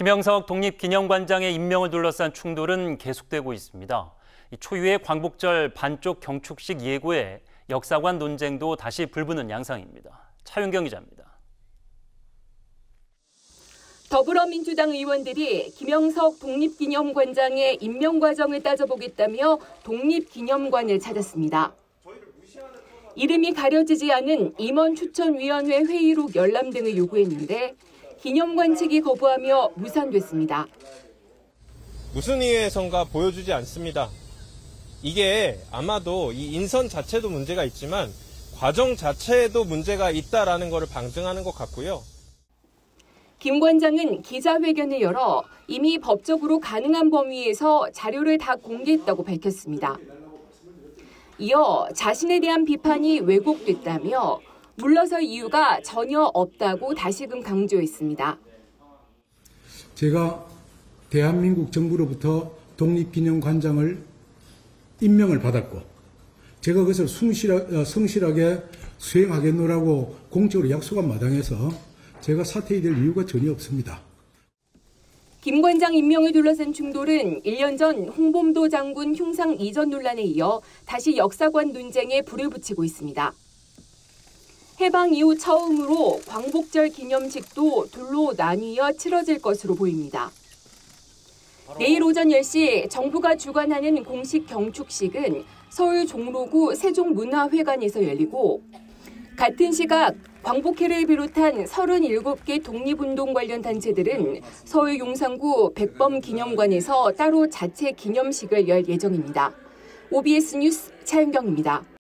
김영석 독립기념관장의 임명을 둘러싼 충돌은 계속되고 있습니다. 초유의 광복절 반쪽 경축식 예고에 역사관 논쟁도 다시 불붙는 양상입니다. 차윤경 기자입니다. 더불어민주당 의원들이 김영석 독립기념관장의 임명 과정을 따져보겠다며 독립기념관을 찾았습니다. 이름이 가려지지 않은 임원 추천위원회 회의록 열람 등을 요구했는데 기념 관 측이 거부하며 무산됐습니다. 무슨 이유에선가 보여주지 않습니다. 이게 아마도 이 인선 자체도 문제가 있지만 과정 자체에도 문제가 있다라는 것을 방증하는 것 같고요. 김 관장은 기자회견을 열어 이미 법적으로 가능한 범위에서 자료를 다 공개했다고 밝혔습니다. 이어 자신에 대한 비판이 왜곡됐다며 물러설 이유가 전혀 없다고 다시금 강조했습니다. 제가 대한민국 정부로부터 독립기념관장을 임명을 받았고 제가 그것을 성실하, 성실하게 수행하겠노라고 공적으로 약속한 마당에서 제가 사퇴해야 될 이유가 전혀 없습니다. 김 관장 임명을 둘러싼 충돌은 1년 전 홍범도 장군 흉상 이전 논란에 이어 다시 역사관 논쟁에 불을 붙이고 있습니다. 해방 이후 처음으로 광복절 기념식도 둘로 나뉘어 치러질 것으로 보입니다. 내일 오전 10시 정부가 주관하는 공식 경축식은 서울 종로구 세종문화회관에서 열리고 같은 시각 광복회를 비롯한 37개 독립운동 관련 단체들은 서울 용산구 백범 기념관에서 따로 자체 기념식을 열 예정입니다. OBS 뉴스 차윤경입니다.